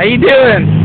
How you doing?